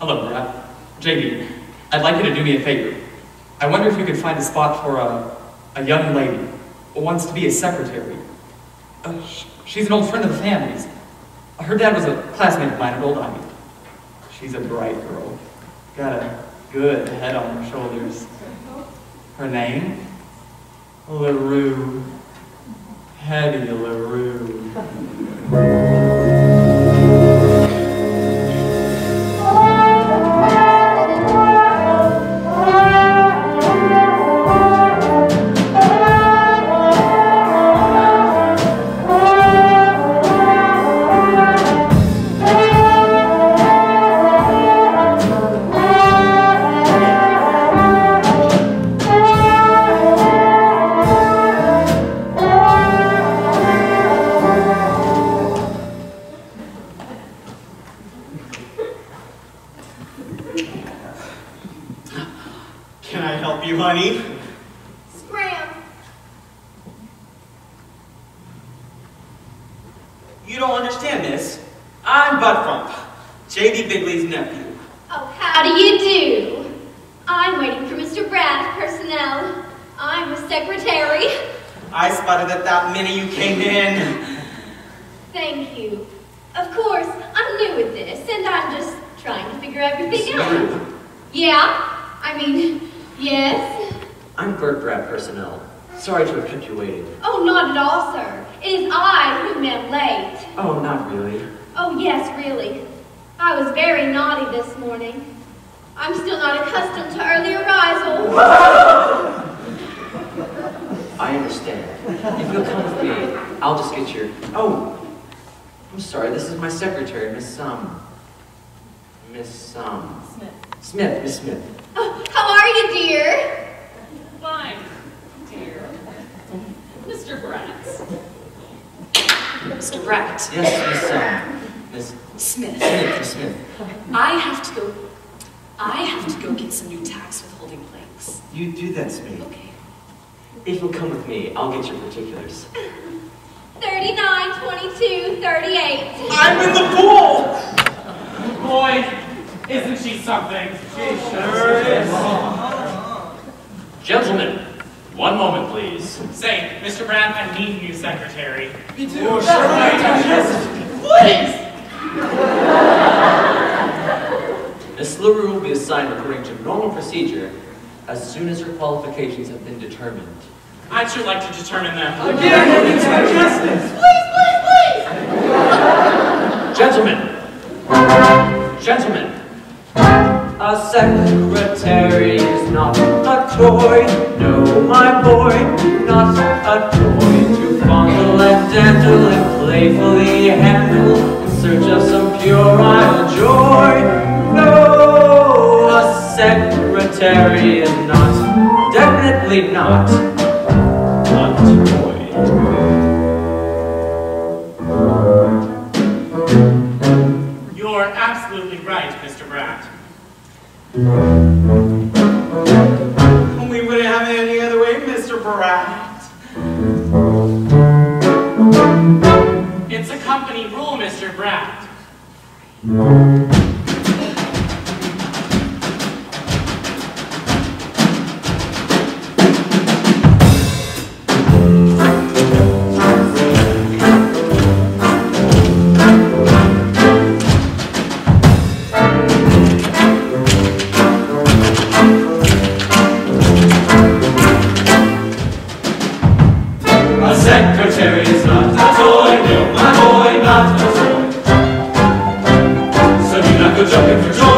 Hello, Bratt. JB, I'd like you to do me a favor. I wonder if you could find a spot for a, a young lady who wants to be a secretary. Uh, sh- she's an old friend of the family's. Her dad was a classmate of mine at Old Ivy. She's a bright girl. Got a good head on her shoulders. Her name? LaRue. Hedy LaRue. I help you, honey? Scram. You don't understand this. I'm Bud Frump, J.B. Biggley's nephew. Oh, how do you do? I'm waiting for Mr. Bratt, personnel. I'm the secretary. I spotted it that minute you came in. Thank you. Of course, I'm new with this, and I'm just trying to figure everything out. Yeah? I mean, yes? I'm Bert Bratt personnel. Sorry to have kept you waiting. Oh, not at all, sir. It is I who am late. Oh, not really. Oh, yes, really. I was very naughty this morning. I'm still not accustomed to early arrival. I understand. If you'll come with me, I'll just get your... Oh, I'm sorry. This is my secretary, Miss Um... Miss Um... Smith. Smith, Miss Smith. Oh, how are you, dear? Fine, dear. Mr. Bratz. Mr. Bratt. Yes, Miss. Miss Smith. Smith, Smith. I have to go. I have to go get some new tax withholding planks. You do that, Smith. Okay. If you'll come with me, I'll get your particulars. 39, 22, 38. I'm in the pool! Boy, isn't she something? She sure is. Gentlemen, one moment, please. Say, Mr. Bratt, I need a new secretary. Me too. Oh, sure. Please! Miss LaRue will be assigned according to normal procedure as soon as her qualifications have been determined. I'd sure like to determine them. Again, I need some justice! Please, please, please! Gentlemen! Gentlemen! A secretary is not a toy, no, my boy, not a toy to fondle and dandle and playfully handle in search of some puerile joy. No, a secretary is not, definitely not, a. You're absolutely right, Mr. Bratt. It's a company rule, Mr. Bratt. So do